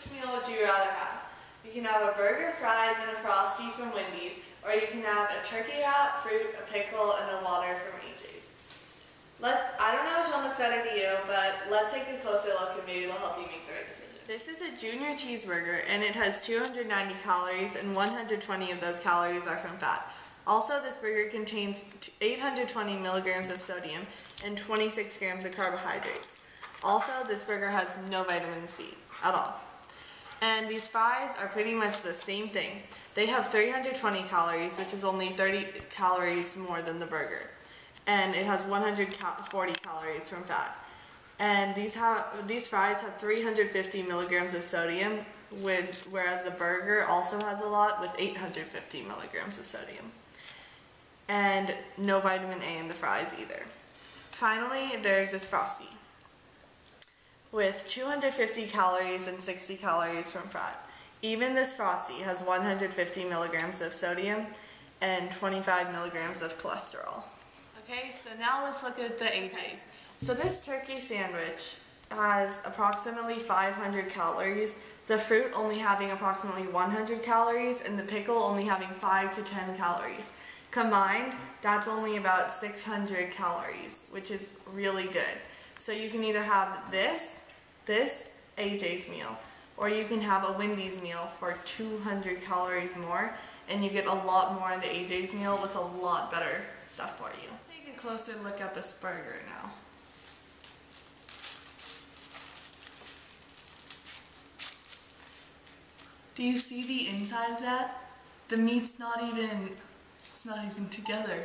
Which meal would you rather have? You can have a burger, fries, and a frosty from Wendy's, or you can have a turkey wrap, fruit, a pickle, and a water from AJ's. Let's, I don't know which one looks better to you, but let's take a closer look and maybe it'll help you make the right decision. This is a junior cheeseburger and it has 290 calories and 120 of those calories are from fat. Also, this burger contains 820 milligrams of sodium and 26 grams of carbohydrates. Also, this burger has no vitamin C at all. And these fries are pretty much the same thing. They have 320 calories, which is only 30 calories more than the burger. And it has 140 calories from fat. And these have these fries have 350 milligrams of sodium, with, whereas the burger also has a lot with 850 milligrams of sodium. And no vitamin A in the fries either. Finally, there's this frosty with 250 calories and 60 calories from fat. Even this Frosty has 150 milligrams of sodium and 25 milligrams of cholesterol. Okay, so now let's look at the AJ's. So this turkey sandwich has approximately 500 calories, the fruit only having approximately 100 calories, and the pickle only having 5 to 10 calories. Combined, that's only about 600 calories, which is really good. So you can either have this, this AJ's meal, or you can have a Wendy's meal for 200 calories more, and you get a lot more in the AJ's meal with a lot better stuff for you. Let's take a closer look at this burger now. Do you see the inside of that? The meat's not even, it's not even together.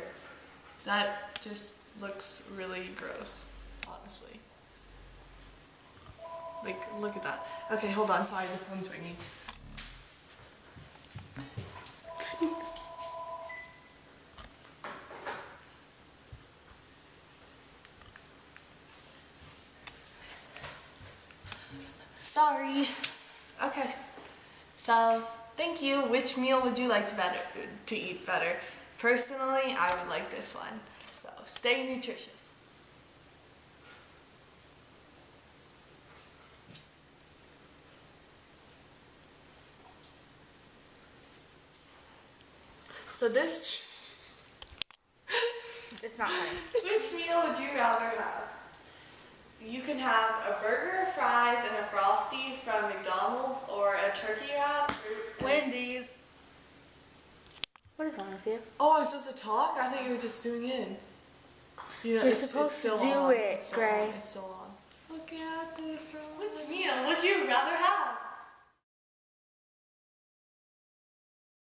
That just looks really gross, honestly. Like, look at that. Okay, hold on, sorry, the phone's ringing. Sorry. Okay. So, thank you. Which meal would you like to better to eat better? Personally, I would like this one. So, stay nutritious. So this, It's not funny. which meal would you rather have? You can have a burger, fries, and a frosty from McDonald's, or a turkey wrap. Wendy's. What is wrong with you? Oh, I was supposed to talk? I thought you were just zooming in. You You're supposed to do on. it, It's Grey. on. It's still on. Look at the front. Which meal would you rather have?